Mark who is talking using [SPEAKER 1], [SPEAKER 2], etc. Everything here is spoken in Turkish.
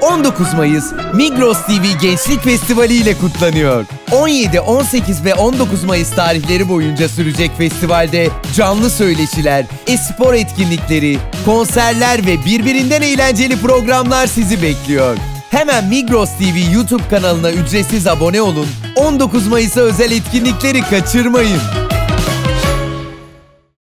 [SPEAKER 1] 19 Mayıs Migros TV Gençlik Festivali ile kutlanıyor. 17, 18 ve 19 Mayıs tarihleri boyunca sürecek festivalde canlı söyleşiler, espor etkinlikleri, konserler ve birbirinden eğlenceli programlar sizi bekliyor. Hemen Migros TV YouTube kanalına ücretsiz abone olun. 19 Mayıs'a özel etkinlikleri kaçırmayın.